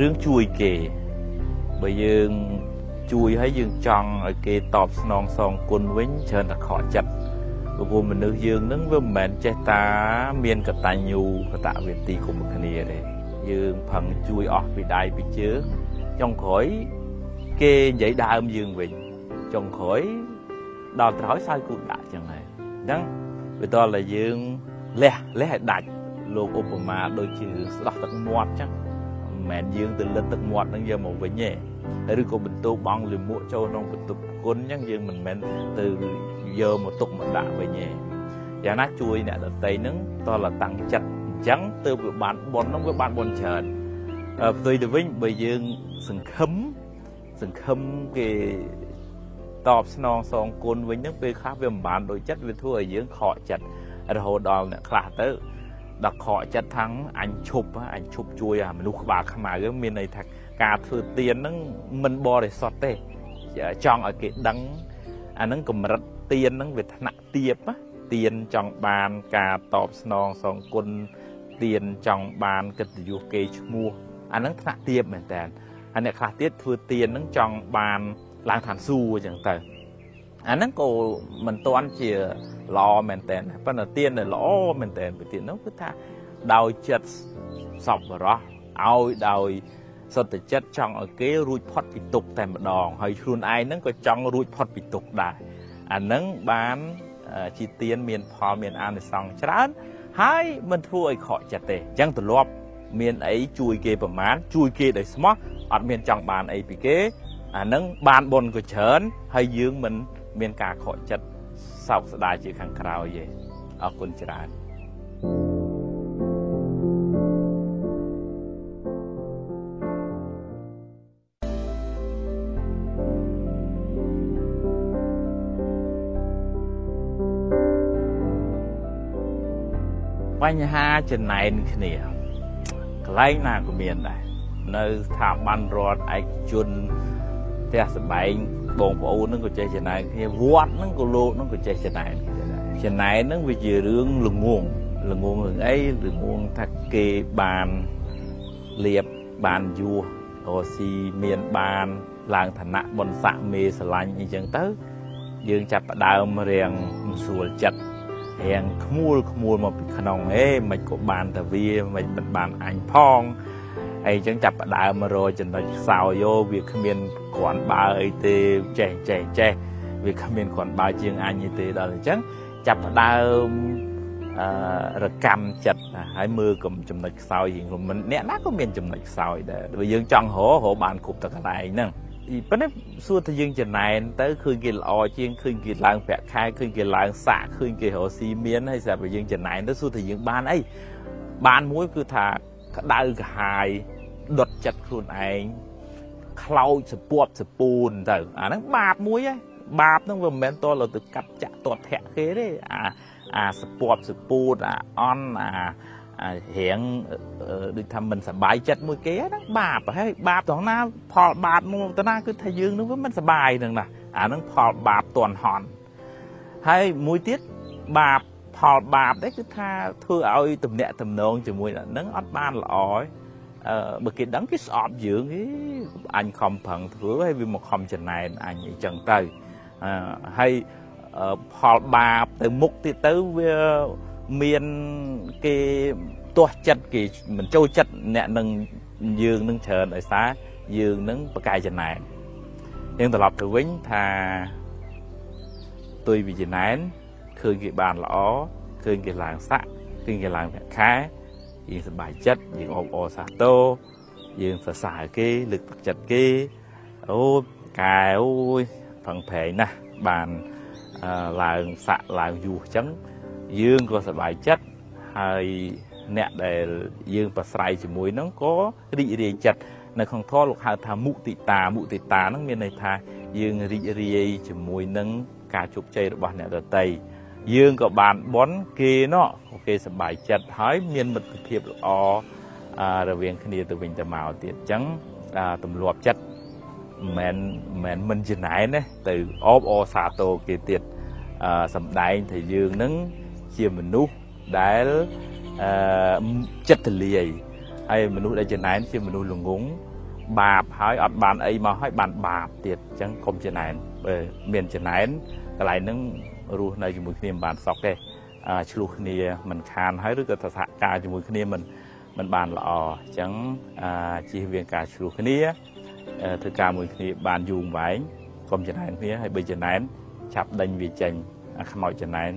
រឿងជួយគេបើយើងជួយហើយយើងចង់ឲ្យគេតបស្នងសងគុណវិញច្រើនតែខកចិត្តព្រោះមនុស្សយើងនឹងវាមិនមែនចេះតាមានកតញ្ញូកតវេទីគុំគ្នាទេយើងផឹងជួយអស់ពីដៃពីជើងចុងក្រោយគេនិយាយដើមយើងវិញចុងក្រោយដល់ត្រោយសើគូដាក់ចឹងហើយអញ្ចឹងវាតតែយើងលះលះឲ្យដាច់លោកឧបមាដូចជាស្ដោះទឹកមាត់ចឹង មិនមែនយើងទៅលិតទឹកមាត់នឹងយកមកវិញទេឬក៏បន្ទោបង់លិមួកចូលក្នុងបន្ទប់គុណចឹងយើងមិនមែនទៅយកមកទុកមកដាក់វិញទេយ៉ាងណាជួយអ្នកដតីនឹងតលតាំងចិត្តអញ្ចឹងទើបវាបានប៉ុននោះវាបានប៉ុនច្រើនផ្ទុយទៅវិញបើយើងសង្ឃឹមសង្ឃឹមគេតបស្នងសងគុណវិញហ្នឹងពេលខ្លះវាមិនបានដូចចិត្តវាធ្វើឲ្យយើងខកចិត្តរហូតដល់អ្នកខ្លះទៅ ដល់ខកចិត្តថាំងអញឈប់អញឈប់ជួយអាមនុស្សក្បាលខ្មៅមានន័យថាការធ្វើទៀនហ្នឹងមិនបរិសុទ្ធទេចង់ឲ្យគេដឹងអាហ្នឹងកម្រិតទៀនហ្នឹងវាថ្នាក់ទៀបទៀនចង់បានការតបស្នងសងគុណទៀនចង់បានកិត្តិយសគេឈ្មោះអាហ្នឹងថ្នាក់ទៀបមែនតើហើយអ្នកខ្លះទៀតធ្វើទៀនហ្នឹងចង់បានឡើងឋានសួគ៌អញ្ចឹងទៅ អាហ្នឹងក៏មិនទាន់ជាល្អមែនតើប៉ុន្តែទៀនដែលល្អមែនតើពីទៀននោះគឺថាដោយចិត្តសប្បុរសឲ្យដោយសុទ្ធចិត្តចង់ឲ្យគេរួចផុតពីទុក្ខតែម្ដងហើយខ្លួនឯងហ្នឹងក៏ចង់រួចផុតពីទុក្ខដែរអាហ្នឹងបានជាទៀនមានផលមានអានិសង្សច្រើនហើយមិនធ្វើឲ្យខកចិត្តទេអញ្ចឹងទលាប់មានអីជួយគេប្រមាណជួយគេដោយស្មោះអត់មានចង់បានអីពីគេអានឹងបានបុណ្យក៏ច្រើនហើយយើងមិន មានការខកចិត្តសោកស្ដាយជាខាងក្រោយទេអរគុណច្រើនបញ្ហាចំណែនគ្នាកន្លែងណាក៏មានដែរនៅស្ថាប័នរដ្ឋឯកជនផ្ទះសម្បែង បងប្អូននឹងក៏ចេះចំណែនគ្នាវត្តនឹងក៏លោកនឹងក៏ចេះចំណែនគ្នាដែរចំណែននឹងវាជារឿងល្ងងល្ងងរឿងអីល្ងងថាគេបានលៀបបានយួររស៊ីមានបានឡើងឋានៈបុណ្យស័ក្តិមេស្រឡាញ់អីចឹងទៅ យើងចាប់ផ្ដើមរៀងស្រួលចិត្តរៀងខ្មួលខ្មួលមកពីក្នុងហេមិនក៏បានតែវាមិនបានអញផង អីចឹងចាប់ផ្ដើមមករកចំណុចខ្សោយយោវាគ្មានគ្រាន់បើអីទេចេះចេះចេះវាគ្មានគ្រាន់បើជាងអញទេដល់អញ្ចឹងចាប់ផ្ដើមអឺរកម្មចិត្តហើយមើលកំចំណុចខ្សោយរៀងមិនអ្នកណាក៏មានចំណុចខ្សោយដែរបើយើងចង់រករកបានគ្រប់តែកន្លែងហ្នឹងប៉ុន្តែសួរថាយើងចំណែនទៅឃើញគេល្អជាងឃើញគេឡើងប្រាក់ខែឃើញគេឡើងសាក់ឃើញគេរកស៊ីមានហើយស្រាប់តែយើងចំណែនទៅសួរថាយើងបានអីបានមួយគឺថា ក្តៅក្រហាយដុតចិត្តខ្លួនឯងខ្លោចសពួបសពូនទៅអាហ្នឹងបាបមួយឯងបាបហ្នឹងវាមិនមែនតលទៅកាត់ចាក់តតធាក់គេទេអាអាសពួបសពូនអាអន់អាអារៀងដូចថាមិនសបាយចិត្តមួយគេហ្នឹងបាបហើយបាបទាំងណា ផលបាបនោះទៅណាគឺថាយើងនោះវាមិនសបាយនឹងណាអាហ្នឹងផលបាបតន់ហន់ហើយមួយទៀតបាប ផលបាបដែរគឺថាធ្វើឲ្យទំនាក់ទំនងជាមួយអ្នកហ្នឹងអត់បានល្អអឺបើគេដឹងគេស្អប់យើងអញខំប្រឹងធ្វើហើយវាមកខំចំណែនអញអីចឹងទៅអឺហើយផលបាបទៅមុខទៀតទៅវាមានគេទាស់ចិត្តគេមិនចូលចិត្តអ្នកនឹងយើងនឹងច្រើនដោយសារយើងនឹងប្រកែកចំណែនយើងត្រឡប់ទៅវិញថាទុយវិចំណែន ឃើញគេបានល្អឃើញគេឡើងស័កឃើញគេឡើងប្រាក់ខែយើងសប្បាយចិត្តយើងអបអរសាទរយើងសរសើរគេលើកទឹកចិត្តគេអូកែអូយផឹងប្រែងណាស់បានឡើងស័កឡើងយូរអញ្ចឹងយើងក៏សប្បាយចិត្តហើយអ្នកដែលយើងប្រស្រ័យជាមួយនឹងក៏រីករាយចិត្តនៅក្នុងធម៌លោកហៅថាមុទិតាមុទិតាហ្នឹងមានន័យថាយើងរីករាយជាមួយនឹងការជោគជ័យរបស់អ្នកដទៃ យើងក៏បានបន់គេណោះគេសប្បាយចិត្តហើយមានមិត្តភាពល្អរវាងគ្នាទៅវិញទៅមកទៀតអញ្ចឹងទម្លាប់ចិត្តមិនមែនមិនចំណែនទេទៅអបអសាទរគេទៀតសំដែងថាយើងនឹងជាមនុស្សដែលចិត្តទលាយហើយមនុស្សដែលចំណែនជាមនុស្សល្ងងបាបហើយអត់បានអីមកហើយបានបាបទៀតអញ្ចឹងកុំចំណែនបើមានចំណែនកន្លែងហ្នឹង រស់នៅជាមួយគ្នាមិនបានសុខទេឆ្លោះគ្នាមិនខានហើយឬក៏សហការជាមួយគ្នាមិនមិនបានល្អអញ្ចឹងជៀសវាងការឆ្លោះគ្នាធ្វើការមួយគ្នាបានយូរវែងកុំចំណែនគ្នាហើយបើចំណែនចាប់ដេញវាចេញអាខ្មោចចំណែន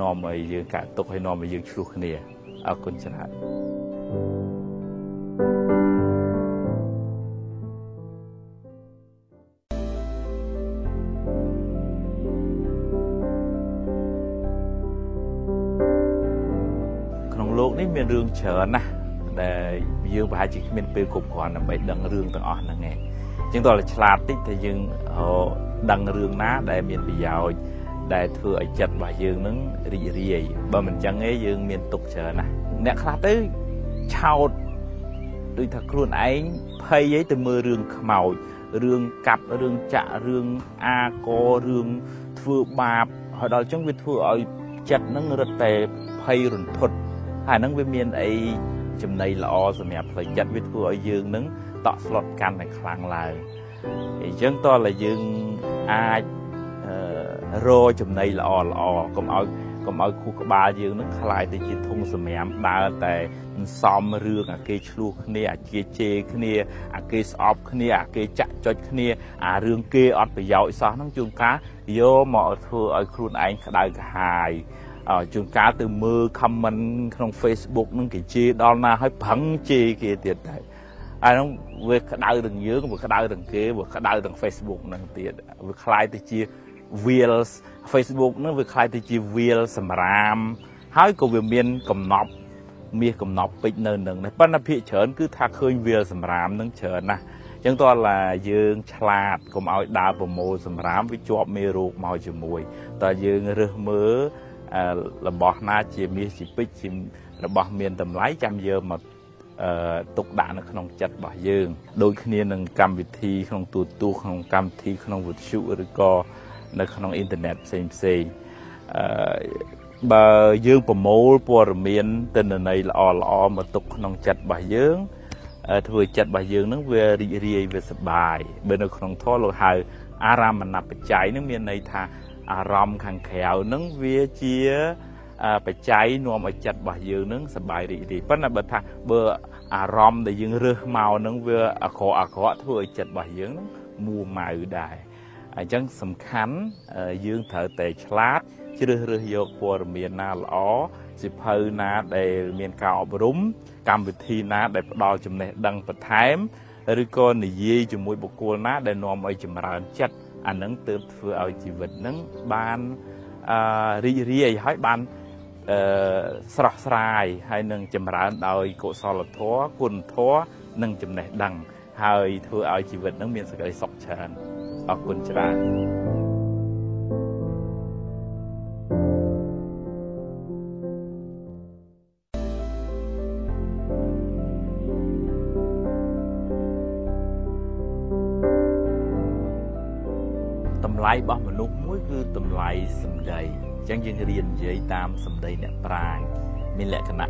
នាំឲ្យយើងកាក់ទុកហើយនាំឲ្យយើងឆ្លោះគ្នាអរគុណច្រើន រឿងច្រើនណាស់ដែលយើងប្រហែលជាគ្មានពេលគ្រប់គ្រាន់ដើម្បីដឹងរឿងទាំងអស់ហ្នឹងឯងជាងតើឆ្លាតតិចតែយើងដឹងរឿងណាដែលមានប្រយោជន៍ដែលធ្វើឲ្យចិត្តរបស់យើងនឹងរីករាយបើមិនចឹងទេយើងមានទុកច្រើនណាស់អ្នកខ្លះទៅឆោតដូចថាខ្លួនឯងភ័យអីទៅមើលរឿងខ្មោចរឿងកាប់រឿងចាក់រឿងអាករឿងធ្វើបាបហើយដល់ចឹងវាធ្វើឲ្យចិត្តនឹងរឹតតែភ័យរន្ធត់ ហើយហ្នឹងវាមានអីចំណីល្អសម្រាប់ផ្លូវចិត្តវាធ្វើឲ្យយើងនឹងតក់ស្លុតកាន់តែខ្លាំងឡើងអញ្ចឹងតើតែយើងអាចរចំណីល្អល្អកុំឲ្យកុំឲ្យខួរក្បាលយើងនឹងคล้ายទៅជាធុងសម្រាមដើរតែសំរឿងអាគេឆ្លោះគ្នាអាគេជេរគ្នាអាគេស្អប់គ្នាអាគេចាក់ចុចគ្នាអារឿងគេអត់ប្រយោជន៍សោះហ្នឹងជួនកាលយកមកធ្វើឲ្យខ្លួនឯងក្តៅក្រហាយ ជួនកាលទៅមើល comment ក្នុង Facebook នឹងគេជេរដល់ណាហើយប្រឹងជេរគេទៀតដែរអានោះវាក្តៅទាំងយើងវាក្តៅទាំងគេវាក្តៅទាំង Facebook នឹងទៀតវាคล้ายទៅជា wheels Facebook នឹងវាคล้ายទៅជា wheel សម្រាមហើយក៏វាមានកំណប់មាសកំណប់ពេជ្រនៅនឹងដែរប៉ុន្តែភាគច្រើនគឺថាឃើញ wheel សម្រាមនឹងច្រើនណាស់ចឹងតើឡាយើងឆ្លាតកុំឲ្យដើរប្រមូលសម្រាមវាជាប់មេរោគមកជាមួយតើយើងរើសមើល របស់ណាជាមាសជាពេជ្រជារបស់មានតម្លៃចាំយកមកទុកដាក់នៅក្នុងចិត្តរបស់យើងដូចគ្នានឹងកម្មវិធីក្នុងទូរទស្សន៍ក្នុងកម្មវិធីក្នុងវិទ្យុឬក៏នៅក្នុងអ៊ីនធឺណិតផ្សេងផ្សេងអឺបើយើងប្រមូលព័ត៌មានទិន្នន័យល្អល្អមកទុកក្នុងចិត្តរបស់យើងធ្វើចិត្តរបស់យើងនឹងវារីករាយវាសប្បាយបើនៅក្នុងធម៌លោកហៅអារម្មណបច្ច័យនឹងមានន័យថា អារម្មណ៍ខាងក្រៅនឹងវាជាបច្ច័យនាំឲ្យចិត្តរបស់យើងនឹងសប្បាយរីករាយប៉ុន្តែបើថាបើអារម្មណ៍ដែលយើងរើសមកនឹងវាអាក្រក់អាក្រក់ធ្វើឲ្យចិត្តរបស់យើងនឹងមួម៉ៅដែរអញ្ចឹងសំខាន់យើងត្រូវតែឆ្លាតជ្រើសរើសយកព័ត៌មានណាល្អសិភៅណាដែលមានការអប់រំកម្មវិធីណាដែលផ្ដល់ចំណេះដឹងបន្ថែមឬក៏និយាយជាមួយបុគ្គលណាដែលនាំឲ្យចម្រើនចិត្ត អានឹងទើបធ្វើឲ្យជីវិតនឹងបានអឺរីករាយហើយបានអឺស្រស់ស្រាយហើយនឹងចម្រើនដោយកុសលធម៌គុណធម៌និងចំណេះដឹង ហើយធ្វើឲ្យជីវិតនឹងមានសេចក្តីសុខច្រើនអរគុណច្រើន របស់មនុស្សមួយគឺតម្លៃសម្ដីអញ្ចឹងយើងរៀននិយាយតាមសម្ដីអ្នកប្រាជ្ញមានលក្ខណៈ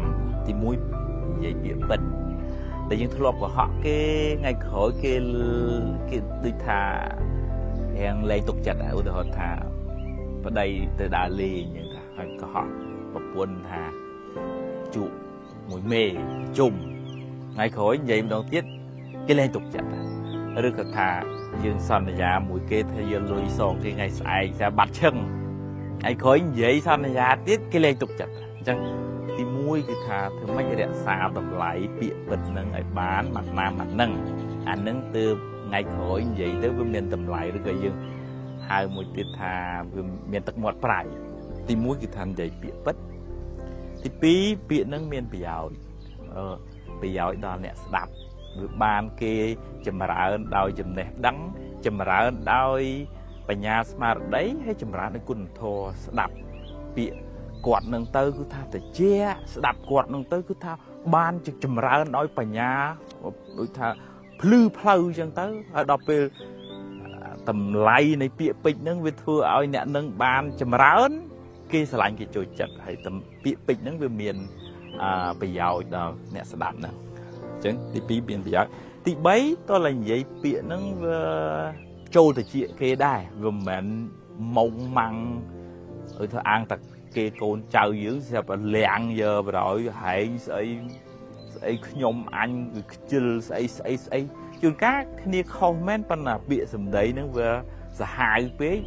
5ទី1និយាយពាក្យពិតតែយើងធ្លាប់កុហកគេថ្ងៃក្រោយគេគេដូចថារៀងលែងទុកចិត្តឧទាហរណ៍ថាប្តីទៅដើរលេងយ៉ាងថាហើយកុហកប្រពន្ធថាជក់មួយមេជុំថ្ងៃក្រោយនិយាយម្ដងទៀតគេលែងទុកចិត្ត ឬក៏ថាយើងសន្យាមួយគេថាយកលុយសងគេថ្ងៃស្អែកតែបាត់ឈឹងឯក្រោយនិយាយសន្យាទៀតគេលែងទុកចិត្តអញ្ចឹងទី1គឺថាធ្វើម៉េចរក្សាតម្លៃពាក្យពិតនឹងឲ្យបានមួយណាមួយនឹងអានឹងទើបថ្ងៃក្រោយនិយាយទៅវាមានតម្លៃឬក៏យើងហៅមួយទៀតថាវាមានទឹកមាត់ប្រៃទី1គឺថានិយាយពាក្យពិតទី2ពាក្យនឹងមានប្រយោជន៍អឺប្រយោជន៍ដល់អ្នកស្ដាប់ វាបានគេចម្រើនដោយចំណេះដឹងចម្រើនដោយបញ្ញាស្មារតីហើយចម្រើនដោយគុណធម៌ស្ដាប់ពាក្យគាត់នឹងទៅគឺថាតិចស្ដាប់គាត់នឹងទៅគឺថាបានចម្រើនដោយបញ្ញាដូចថាភ្លឺផ្លូវអញ្ចឹងទៅហើយដល់ពេលតម្លៃនៃពាក្យពេចន៍នឹងវាធ្វើឲ្យអ្នកនឹងបានចម្រើន គេស្រឡាញ់គេចូលចិត្តហើយពាក្យពេចន៍នឹងវាមានប្រយោជន៍ដល់អ្នកស្ដាប់ហ្នឹងហ ចឹងទី2មានប្រយោជន៍ទី3តើឡើយនិយាយពាក្យហ្នឹងវាចូលទៅជាគេដែរវាមិនមែនម៉ងម៉ាំងឲ្យធ្វើអាងតែគេកូនចៅយើងស្រាប់តែលៀងយើបរោយហែងស្អីស្អីខ្ញុំអញគឺខ្ជិលស្អីស្អីស្អីជួនកាលគ្នាខុសមែនប៉ុន្តែពាក្យសម្ដីហ្នឹងវាសាហាវពេក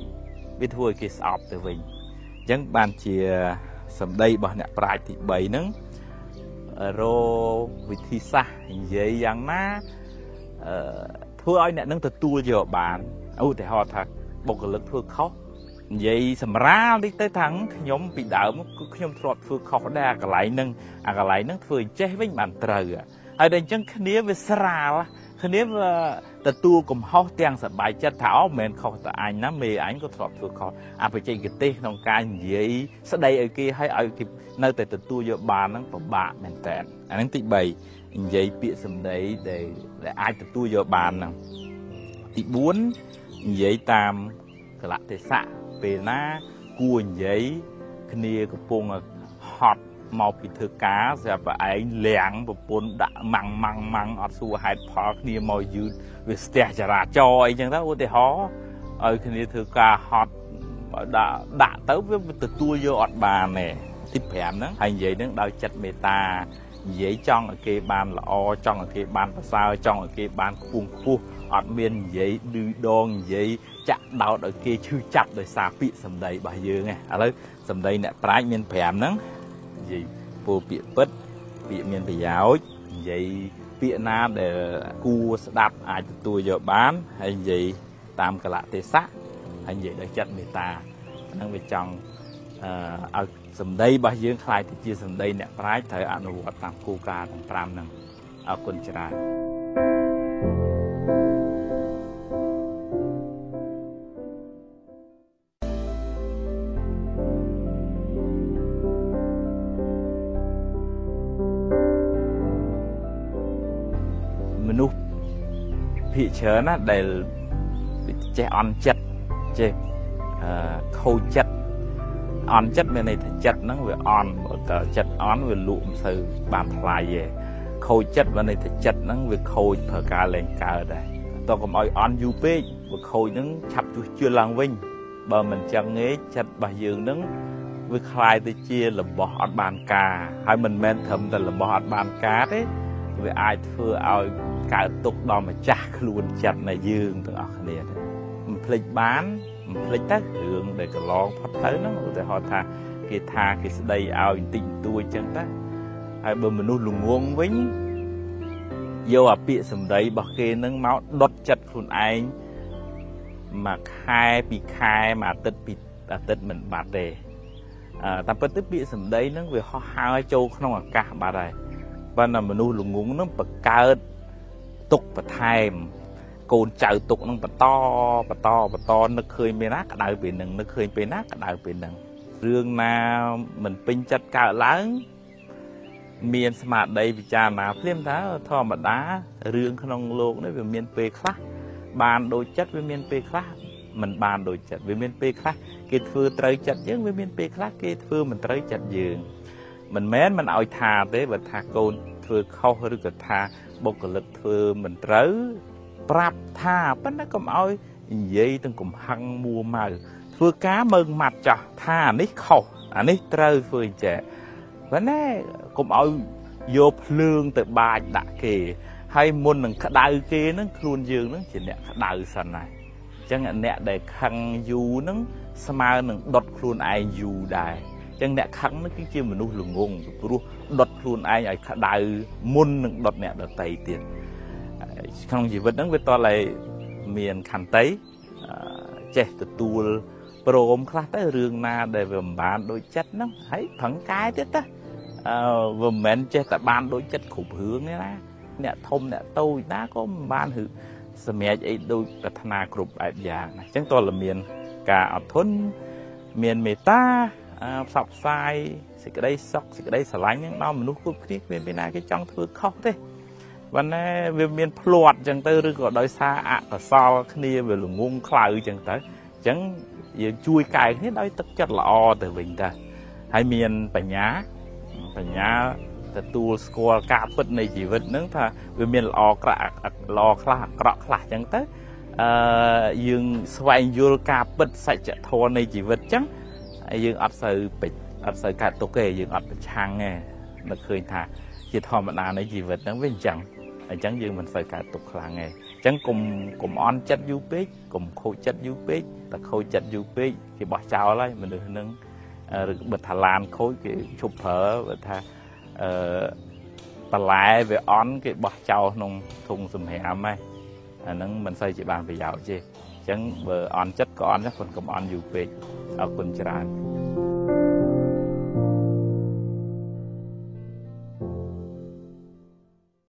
វាធ្វើឲ្យគេស្អប់ទៅវិញអញ្ចឹងបានជាសម្ដីរបស់អ្នកប្រាជ្ញទី3ហ្នឹង រវិធីសាស្ត្រនិយាយយ៉ាងណាអឺធ្វើឲ្យអ្នកនឹងទទួលយកបានឧទាហរណ៍ថាបុគ្គលិកធ្វើខុសនិយាយសម្រាលតិចទៅថាខ្ញុំពីដើមគឺខ្ញុំធ្លាប់ធ្វើខុសដែរអាកន្លែងហ្នឹងអាកន្លែងហ្នឹងធ្វើចេះវិញបានត្រូវហើយតែអញ្ចឹងគ្នាវាស្រាល គ្នាវាទទួលកំហុសទាំងសប្បាយចិត្តថាអូមិនមែនខុសតែអញណាមេអញក៏ធ្លាប់ធ្វើខុសអបច្ចេកទេសក្នុងការនិយាយស្ដីឲ្យគេឲ្យឲ្យគេនៅតែទទួលយកបានហ្នឹងពិបាកមែនតើអាហ្នឹងទី3និយាយពាក្យសម្ដីដែលដែលអាចទទួលយកបានហ្នឹងទី4និយាយតាមកលៈទេសៈពេលណាគួរនិយាយគ្នាកំពុងហត់ មកពីធ្វើការស្រាប់តែឯងលៀងប្រពន្ធដាក់ម៉ាំងម៉ាំងម៉ាំងអត់សួរហេតុផលគ្នាមកយឺតវាស្ទះចរាចរណ៍អីចឹងទៅឧទាហរណ៍ឲ្យគ្នាធ្វើការហត់ដាក់ដាក់ទៅវាទទួលយកអត់បានទេទី5ហ្នឹងហើយនិយាយហ្នឹងដោយចិត្តមេត្តានិយាយចង់ឲ្យគេបានល្អចង់ឲ្យគេបានប្រសើរចង់ឲ្យគេបានខ្ពង់ខ្ពស់អត់មាននិយាយឌឺដងនិយាយចាក់ដោតឲ្យគេឈឺចាប់ដោយសារពាក្យសម្ដីរបស់យើងឯងឥឡូវសម្ដីអ្នកប្រាជ្ញមាន5ហ្នឹង និយាយពោលពាក្យពិតពាក្យមានប្រយោជន៍និយាយពាក្យណាដែលគួរស្ដាប់អាចទទួលយកបានហើយនិយាយតាមកលៈទេសៈហើយនិយាយដោយចិត្តមេត្តាហ្នឹងវាចង់អឺឲ្យសម្ដីរបស់យើងខ្លាយទៅជាសម្ដីអ្នកប្រាជ្ញត្រូវអនុវត្តតាមគោលការណ៍ទាំង5ហ្នឹងអរគុណច្រើន ច្រើនណាដែលចេះអន់ចិត្តចេះអឺខូចចិត្តអន់ចិត្តមានន័យថាចិត្តហ្នឹងវាអន់តើចិត្តអន់វាលក់មិនសូវបានថ្លៃទេខូចចិត្តមានន័យថាចិត្តហ្នឹងវាខូចប្រើការលែងកើតដែរតើកុំឲ្យអន់យូរពេកវាខូចហ្នឹងឆាប់ជួសជឿឡើងវិញបើមិនចឹងទេចិត្តរបស់យើងហ្នឹងវាคล้ายទៅជារបស់អត់បានការហើយមិនមែនត្រឹមតែរបស់អត់បានការទេវាអាចធ្វើឲ្យ កើតទុកដល់ម្ចាស់ខ្លួនចិត្តនៃយើងទាំងអស់គ្នាមិនភ្លេចបានមិនភ្លេចទៅរឿងដែលកន្លងផុតទៅហ្នឹងឧទាហរណ៍ថាគេថាគេស្ដីឲ្យបន្តិចបន្តួចចឹងទៅហើយបើមនុស្សល្ងងវិញយកអាពាក្យសម្ដីរបស់គេនឹងមកដុតចិត្តខ្លួនឯងមួយខែពីរខែមួយអាទិត្យពីរអាទិត្យមិនបាត់ទេអឺតាមពិតទៅពាក្យសម្ដីហ្នឹងវាហោះហើរចូលក្នុងអាកាសបាត់ហើយប៉ុន្តែមនុស្សល្ងងហ្នឹងបង្កើត ទុកបន្ថែមកូនចៅទុកនឹងបន្តបន្តបន្តនឹកឃើញពេលណាក្តៅពេលនឹងនឹកឃើញពេលណាក្តៅពេលនឹងរឿងណាមិនពេញចិត្តកើតឡើងមានស្មារតីពិចារណាភ្លាមថាធម្មតារឿងក្នុងโลกនេះវាមានពេលខ្លះបានដូចចិត្តវាមានពេលខ្លះមិនបានដូចចិត្តវាមានពេលខ្លះគេធ្វើត្រូវចិត្តយើងវាមានពេលខ្លះគេធ្វើមិនត្រូវចិត្តយើងមិនមែនមិនឲ្យថាទេបើថាកូនធ្វើខុសឬក៏ថា បុគ្គលិកធ្វើមិនត្រូវ ប្រាប់ថាប៉ុន្តែកុំឲ្យនិយាយទាំងកំហឹងមួម៉ៅធ្វើការមើងម៉ាត់ចាស់ថាអានេះខុសអានេះត្រូវធ្វើអញ្ចឹងប៉ុន្តែកុំឲ្យយកភ្លើងទៅបាចដាក់គេហើយមុននឹងក្តៅគេហ្នឹងខ្លួនយើងហ្នឹងជាអ្នកក្តៅសិនហើយអញ្ចឹងអ្នកដែលខឹងយូរហ្នឹងស្មើនឹងដុតខ្លួនឯងយូរដែរ ចឹងអ្នកខឹងនោះគឺជាមនុស្សល្ងងព្រោះដុតខ្លួនឯងឲ្យក្តៅមុននឹងដុតអ្នកដតីទៀតក្នុងជីវិតហ្នឹងវាតតែមានខន្តីចេះទទួលព្រមខ្លះទៅរឿងណាដែលវាមិនបានដូចចិត្តហ្នឹងហើយប្រឹងកែទៀតទៅអឺវាមិនមែនចេះតែបានដូចចិត្តគ្រប់រឿងទេណាអ្នកធំអ្នកតូចណាក៏មិនបានឬសម្រេចអីដូចប្រាថ្នាគ្រប់បែបយ៉ាងណាអញ្ចឹងតើមាន ការអត់ធន់មានមេត្តា ផ្សព្វផ្សាយសេចក្តីសុខសេចក្តីស្រឡាញ់ហ្នឹងដល់មនុស្សគ្រប់គ្នាគ្មានពេលណាគេចង់ធ្វើខុសទេប៉ុន្តែវាមានភ្លាត់អញ្ចឹងទៅឬក៏ដោយសារអកុសលគ្នាវាល្ងងខ្លៅអញ្ចឹងទៅអញ្ចឹងយើងជួយកែគ្នាដោយទឹកចិត្តល្អទៅវិញទៅហើយមានបញ្ញាបញ្ញាទទួលស្គាល់ការពិតនៃជីវិតហ្នឹងថាវាមានល្អក្រក់ល្អខ្លះអាក្រក់ខ្លះអញ្ចឹងទៅអឺយើងស្វែងយល់ការពិតសច្ចធម៌នៃជីវិតអញ្ចឹង យើងអត់សូវពេចអត់សូវកើតទុកទេយើងអត់ប្រឆាំងទេនឹកឃើញថាជាធម្មតានៃជីវិតហ្នឹងវាអញ្ចឹងអញ្ចឹងយើងមិនសូវកើតទុកខ្លាំងទេអញ្ចឹងកុំកុំអន់ចិត្តយូរពេកកុំខូចចិត្តយូរពេកតែខូចចិត្តយូរពេកគេបោះចោលហើយមនុស្សហ្នឹងឬបិទថាឡានខូចគេឈប់ប្រើបើថាអឺបន្លែវាអន់គេបោះចោលក្នុងធុងសម្រាមហើយអាហ្នឹងមិនសូវជាបានប្រយោជន៍ទេអញ្ចឹងបើអន់ចិត្តក៏អន់ដែរប៉ុន្តែកុំអន់យូរពេកអរគុណច្រើន